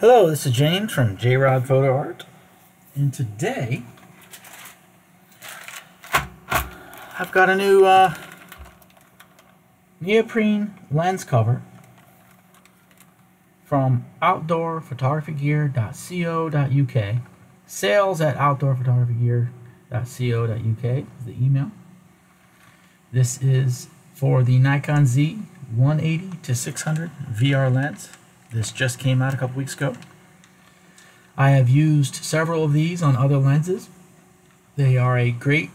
Hello, this is James from J-Rod Photo Art, and today I've got a new uh, neoprene lens cover from outdoorphotographygear.co.uk. Sales at outdoorphotographygear.co.uk is the email. This is for the Nikon Z 180 to 600 VR lens. This just came out a couple weeks ago. I have used several of these on other lenses. They are a great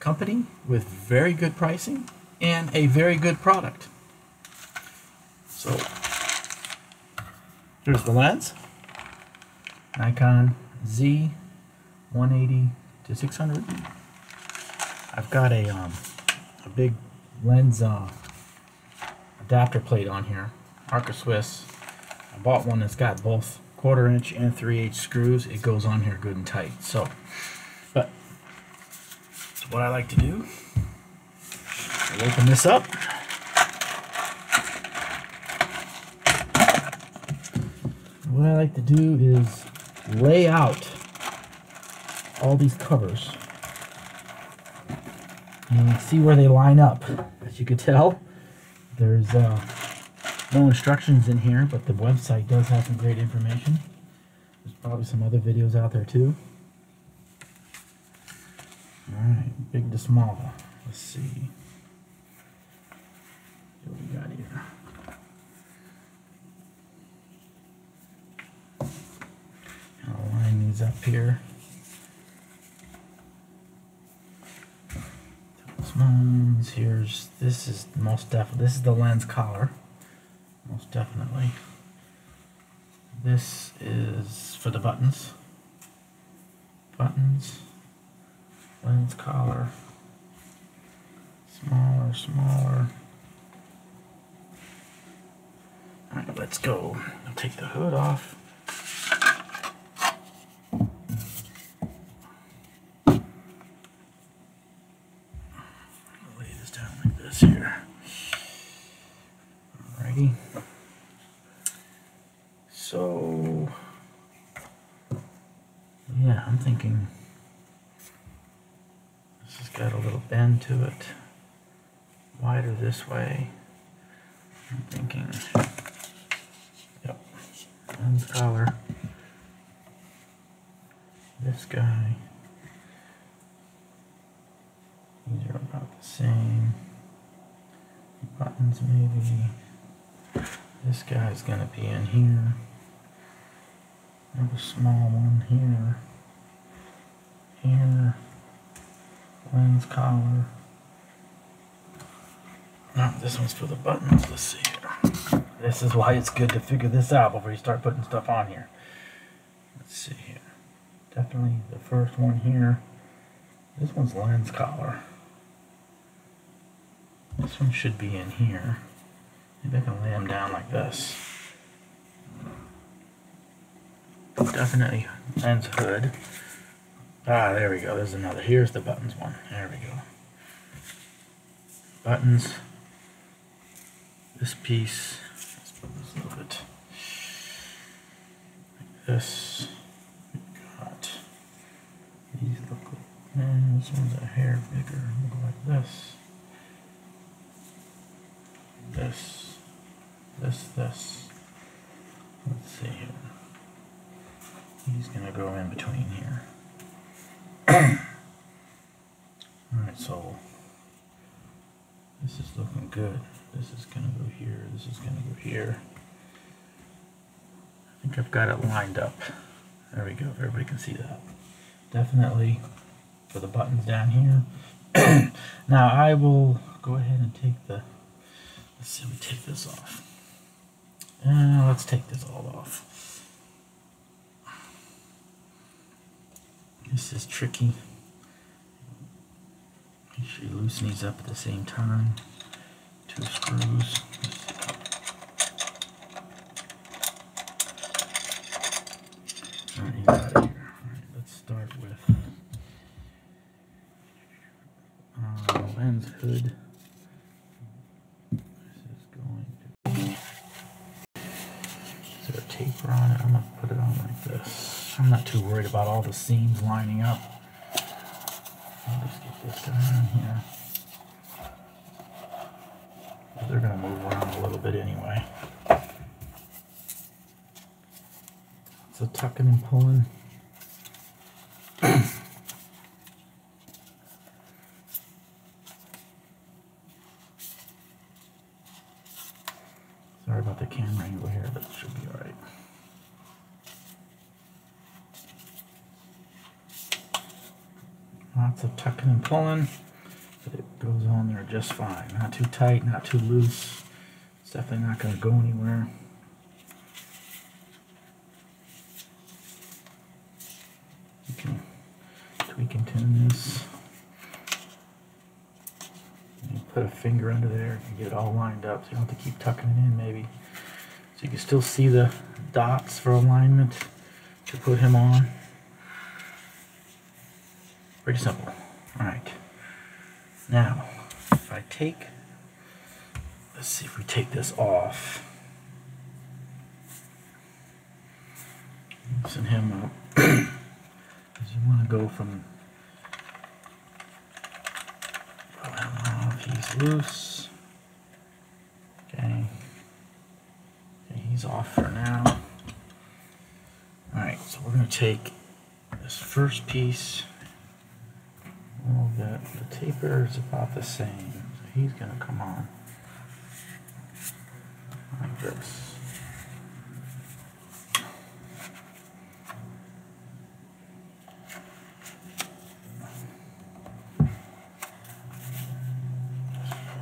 company with very good pricing and a very good product. So here's the lens. Nikon Z 180 to 600. I've got a um, a big lens uh, adapter plate on here, Arca Swiss. I bought one that's got both quarter inch and 3 8 screws. It goes on here good and tight. So, but so what I like to do, I'll open this up. What I like to do is lay out all these covers and see where they line up. As you can tell, there's uh, no instructions in here, but the website does have some great information. There's probably some other videos out there too. Alright, big to small. Let's see. What we got here. Line these up here. Ones. Here's this is most definitely this is the lens collar, most definitely. This is for the buttons. Buttons, lens collar, smaller, smaller. All right, let's go. I'll take the hood off. lay this down like this here. So, yeah, I'm thinking this has got a little bend to it, wider this way. I'm thinking, yep, collar. This guy. These are about the same. Buttons maybe. This guy's gonna be in here. Another small one here. Here. Lens collar. No, this one's for the buttons. Let's see here. This is why it's good to figure this out before you start putting stuff on here. Let's see here. Definitely the first one here. This one's lens collar. This one should be in here. Maybe I can lay them down like this. Definitely lens hood. Ah, there we go. There's another. Here's the buttons one. There we go. Buttons. This piece. Let's put this a little bit like this. We've got these look like, man, this one's a hair bigger. Look like this this, this, this. Let's see here. He's gonna go in between here. Alright, so this is looking good. This is gonna go here, this is gonna go here. I think I've got it lined up. There we go, everybody can see that. Definitely for the buttons down here. now I will go ahead and take the Let's see, we take this off. Uh, let's take this all off. This is tricky. Make sure you loosen these up at the same time. Two screws. Alright, let's start with uh, lens hood. taper on it. I'm gonna put it on like this. I'm not too worried about all the seams lining up. I'll just get this here. They're gonna move around a little bit anyway. So tucking and pulling. Sorry about the camera angle here, but it should be alright. Lots of tucking and pulling, but it goes on there just fine. Not too tight, not too loose. It's definitely not going to go anywhere. You can tweak and tune this. You put a finger under there and get it all lined up so you don't have to keep tucking it in maybe. So you can still see the dots for alignment to put him on. Pretty simple. Alright. Now, if I take, let's see if we take this off. Loosen him up. Because you want to go from pull him off. He's loose. Okay. Okay, he's off for now. Alright, so we're going to take this first piece bit. The taper is about the same, so he's going to come on like this.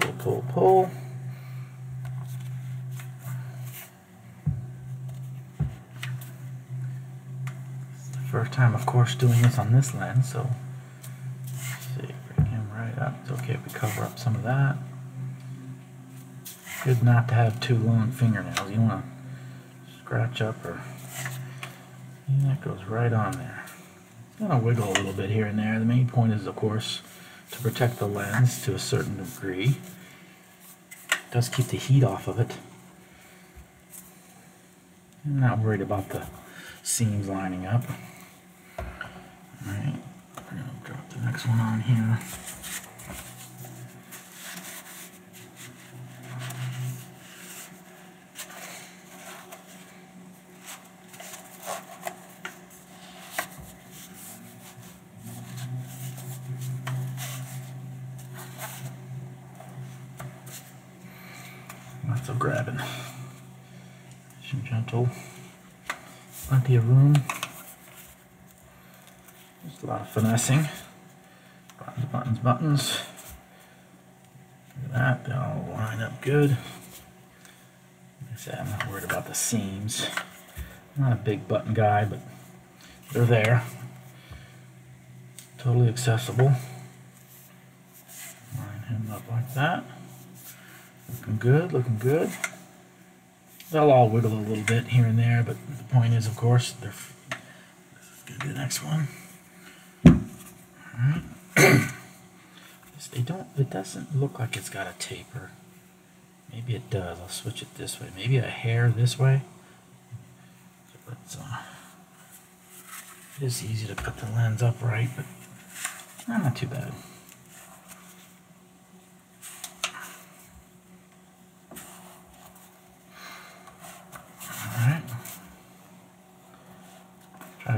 Pull, pull, pull. It's the first time, of course, doing this on this lens, so see, bring him right up. It's okay if we cover up some of that. Good not to have too long fingernails. You want to scratch up or and that goes right on there. It's gonna wiggle a little bit here and there. The main point is, of course, to protect the lens to a certain degree. It does keep the heat off of it. I'm not worried about the seams lining up. Alright, we're gonna drop the next one on here. Grabbing. And gentle. Plenty of room. Just a lot of finessing. Buttons, buttons, buttons. Look at that, they all line up good. Like I said, I'm not worried about the seams. I'm not a big button guy, but they're there. Totally accessible. Line him up like that. Looking good, looking good. They'll all wiggle a little bit here and there, but the point is, of course, they're. gonna be the next one. Alright. they don't. It doesn't look like it's got a taper. Maybe it does. I'll switch it this way. Maybe a hair this way. Uh, it is easy to put the lens upright, but not too bad.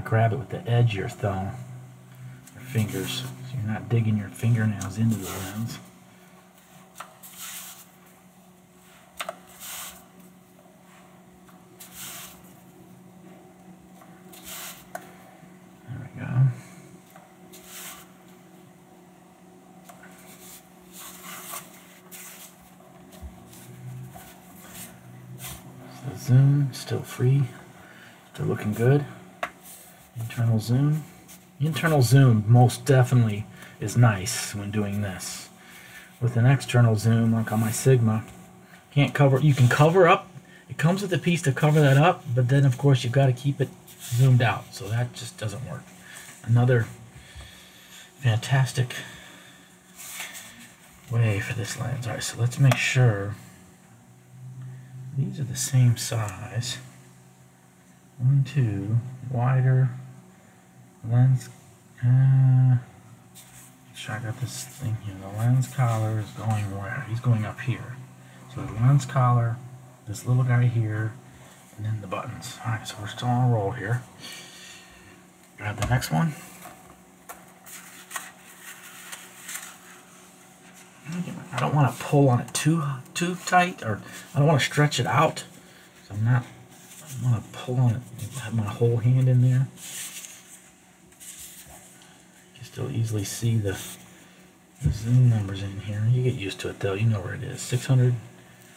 Grab it with the edge of your thumb, your fingers, so you're not digging your fingernails into the lens. There we go. Zoom still free, still looking good. Internal zoom. Internal zoom most definitely is nice when doing this. With an external zoom, like on my Sigma, can't cover. You can cover up. It comes with a piece to cover that up, but then of course you've got to keep it zoomed out, so that just doesn't work. Another fantastic way for this lens. All right, so let's make sure these are the same size. One, two, wider. Lens. Uh, I got this thing here. The lens collar is going where? He's going up here. So the lens collar, this little guy here, and then the buttons. Alright, so we're still on a roll here. Grab the next one. I don't want to pull on it too too tight, or I don't want to stretch it out. So I'm not. I want to pull on it. Have my whole hand in there. Still easily see the, the zoom numbers in here. You get used to it though. You know where it is. 600.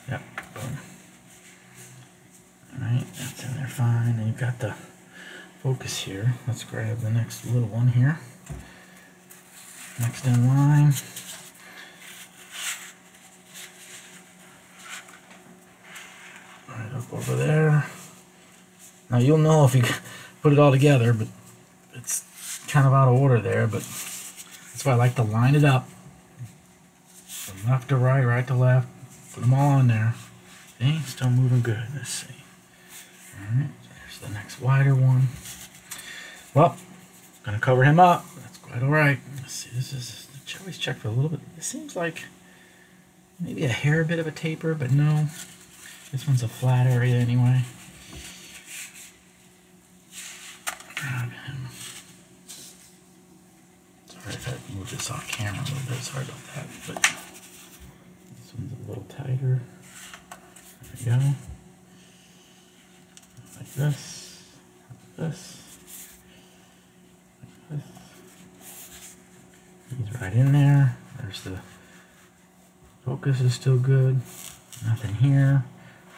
Yep. Boom. All right, that's in there fine. And you've got the focus here. Let's grab the next little one here. Next in line. Right up over there. Now you'll know if you put it all together, but kind of out of order there, but that's why I like to line it up from left to right, right to left, put them all on there. See, still moving good. Let's see. All right, there's the next wider one. Well, gonna cover him up. That's quite all right. Let's see. This is always check for a little bit. It seems like maybe a hair bit of a taper, but no. This one's a flat area anyway. Grab him. Sorry I this off camera a little bit. Sorry about that, but this one's a little tighter. There we go. Like this. Like this. Like this. He's right in there. There's the focus is still good. Nothing here.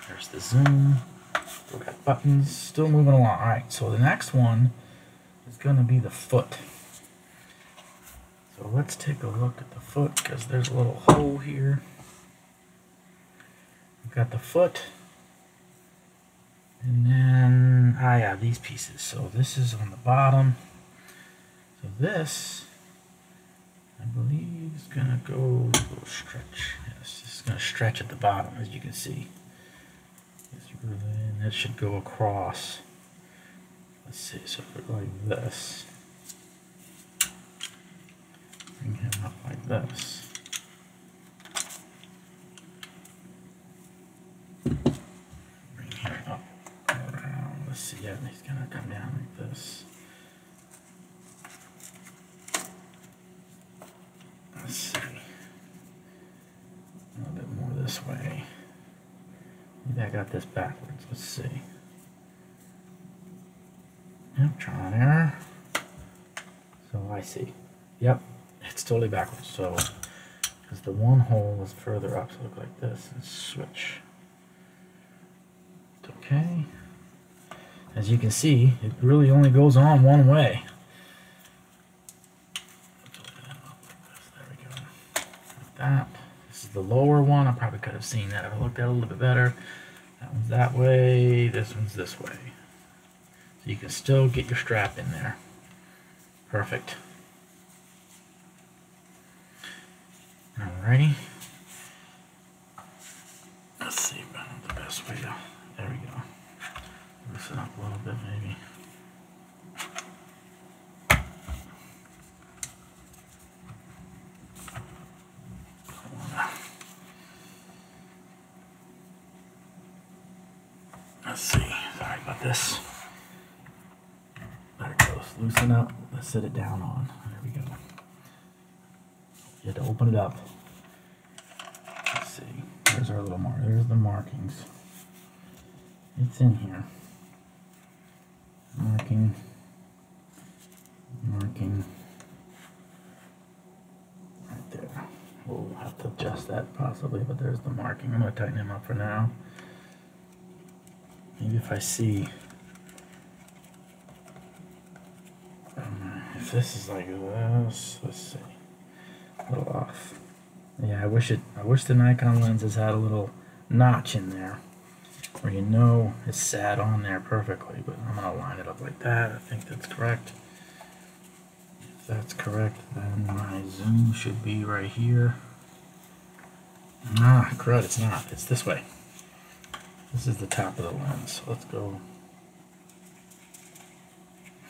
There's the zoom. Still got buttons. Still moving along. Alright, so the next one is going to be the foot. So let's take a look at the foot because there's a little hole here. We've got the foot. And then, ah yeah, these pieces. So this is on the bottom. So this, I believe, is going to go stretch. Yes, it's going to stretch at the bottom, as you can see. And that should go across. Let's see, so like this, bring him up like this. Bring him up around. Let's see, yeah, he's gonna come down like this. Let's see. A little bit more this way. Maybe I got this backwards. Let's see. Yep, trial and error. So I see. Yep, it's totally backwards. So, because the one hole is further up, so look like this and switch. Okay. As you can see, it really only goes on one way. There we go. Like that. This is the lower one. I probably could have seen that if I looked at it a little bit better. That one's that way. This one's this way. So you can still get your strap in there. Perfect. Alrighty. Let's see about the best way to. There we go. Loosen up a little bit, maybe. Let's see. Sorry about this. There it goes. Loosen up. Let's set it down on. You to open it up. Let's see. There's our little mark. There's the markings. It's in here. Marking. Marking. Right there. We'll have to adjust that possibly, but there's the marking. I'm going to tighten him up for now. Maybe if I see if this is like this, let's see, a little off. Yeah, I wish it. I wish the Nikon lenses had a little notch in there, where you know it's sat on there perfectly. But I'm gonna line it up like that. I think that's correct. If that's correct, then my zoom should be right here. Ah, crud! It's not. It's this way. This is the top of the lens. Let's go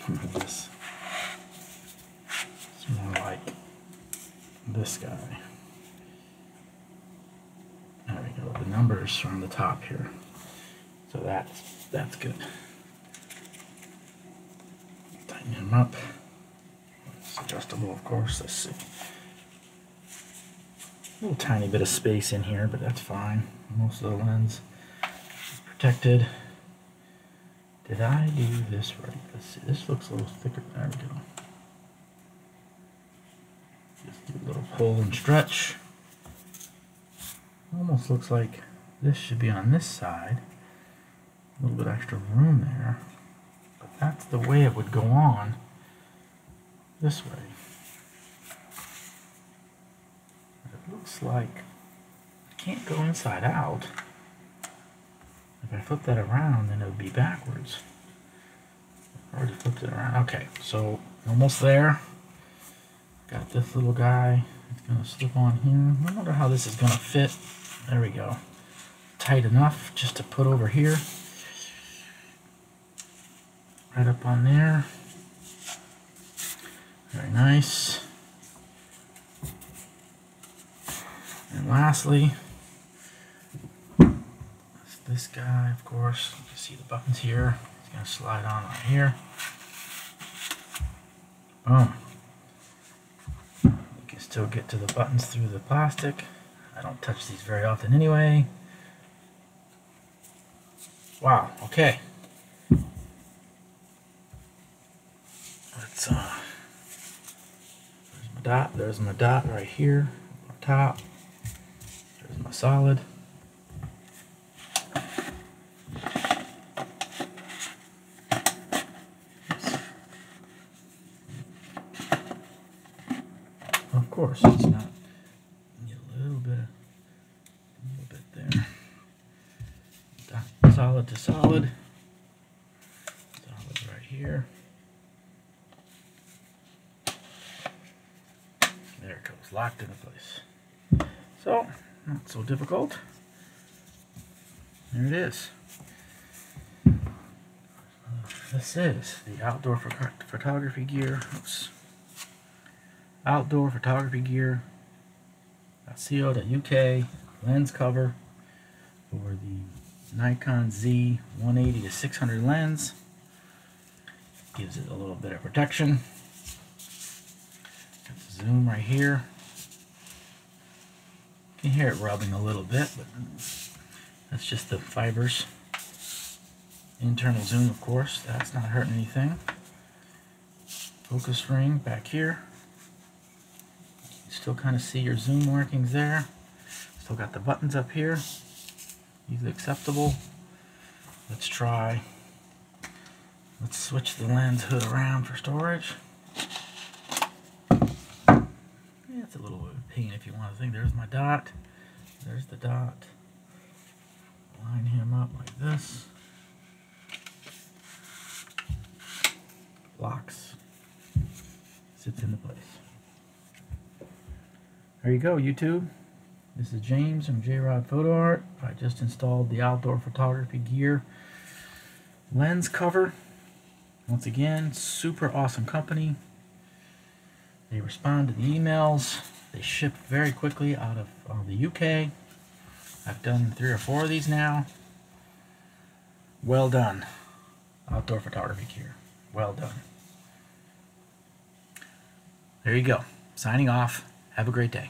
this. It's more like this guy. There we go. The numbers from the top here. So that's that's good. Tighten him up. It's adjustable, of course. Let's see. A little tiny bit of space in here, but that's fine. Most of the lens is protected. Did I do this right? Let's see. This looks a little thicker. There we go. Just do a little pull and stretch. Almost looks like this should be on this side. A little bit extra room there. But that's the way it would go on this way. It looks like it can't go inside out. If I flip that around, then it would be backwards. I already flipped it around. Okay, so almost there. Got this little guy. It's gonna slip on here. I wonder how this is gonna fit. There we go. Tight enough just to put over here. Right up on there. Very nice. And lastly, this guy, of course. You can see the buttons here. It's going to slide on right here. Boom. Still get to the buttons through the plastic. I don't touch these very often anyway. Wow, okay. Let's, uh, there's my dot, there's my dot right here, on top. There's my solid. Of course, it's not. Get a little bit, of, a little bit there. Dot solid to solid. Solid right here. There it goes, locked into place. So, not so difficult. There it is. This is the outdoor pho- photography gear. Oops. Outdoor photography gear. .co.uk lens cover for the Nikon Z 180 to 600 lens. Gives it a little bit of protection. Zoom right here. Can hear it rubbing a little bit, but that's just the fibers. Internal zoom, of course, that's not hurting anything. Focus ring back here. Still kind of see your zoom markings there. Still got the buttons up here. Easily acceptable. Let's try. Let's switch the lens hood around for storage. Yeah, it's a little bit of pain if you want to think. There's my dot. There's the dot. Line him up like this. Locks. Sits into place. There you go, YouTube. This is James from J-Rod Photo Art. I just installed the outdoor photography gear lens cover. Once again, super awesome company. They respond to the emails. They ship very quickly out of uh, the UK. I've done three or four of these now. Well done. Outdoor photography gear. Well done. There you go. Signing off. Have a great day.